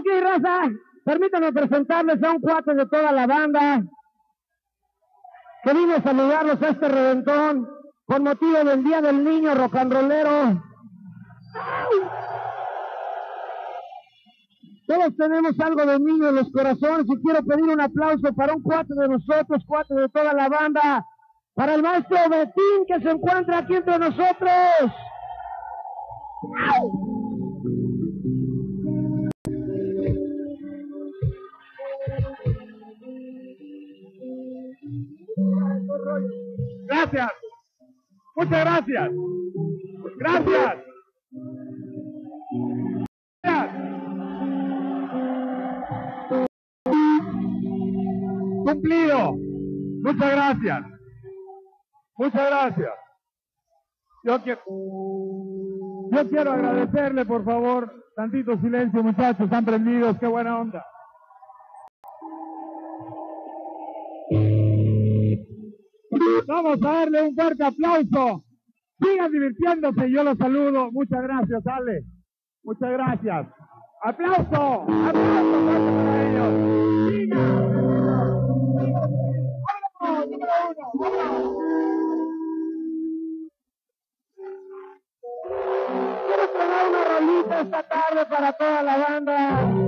Ok, raza, permítanme presentarles a un cuate de toda la banda que vino a saludarlos a este reventón con motivo del Día del Niño Rollero. Todos tenemos algo de niño en los corazones y quiero pedir un aplauso para un cuate de nosotros, cuate de toda la banda, para el maestro Betín que se encuentra aquí entre nosotros. Gracias. Muchas gracias. Gracias. Cumplido. Muchas gracias. Muchas gracias. Yo quiero, yo quiero agradecerle, por favor, tantito silencio, muchachos, están prendidos, qué buena onda. Vamos a darle un fuerte aplauso. Sigan divirtiéndose, yo los saludo. Muchas gracias, Ale. Muchas gracias. Aplauso, aplauso fuerte para ellos. Sigan. Quiero estrenar una rolita esta tarde para toda la banda.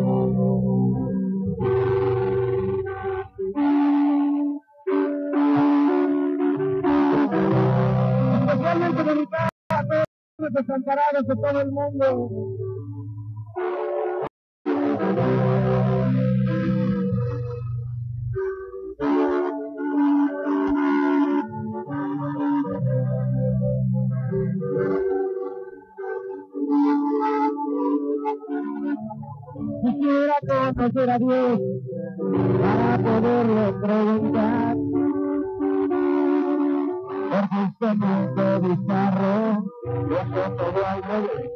Especialmente dedicada a todos los desamparados de todo el mundo. Quisiera conocer a Dios para poderle preguntar. Mundo bizarro lo hace todo al revés.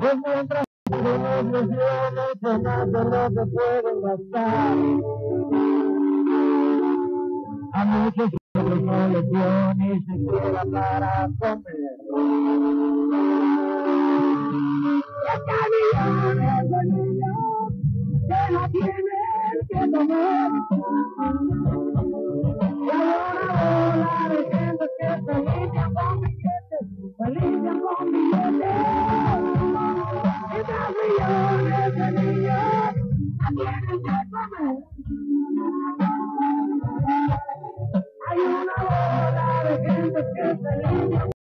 Pues mientras algunos les dio mucho más de lo que pueden gastar. A muchos otros no les dio ni siquiera para comer. Los camiones de niños que no tienen que comer. Hay una bola de gente que se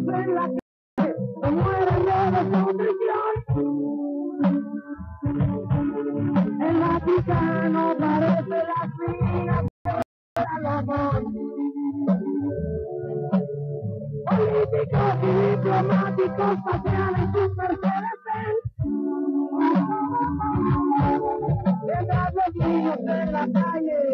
niños en la calle se mueren de desnutrición. El Vaticano parece la fina Salomón. Políticos y diplomáticos pasean en sus Mercedes. Mientras los niños en la calle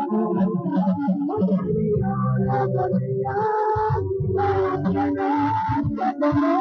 millones de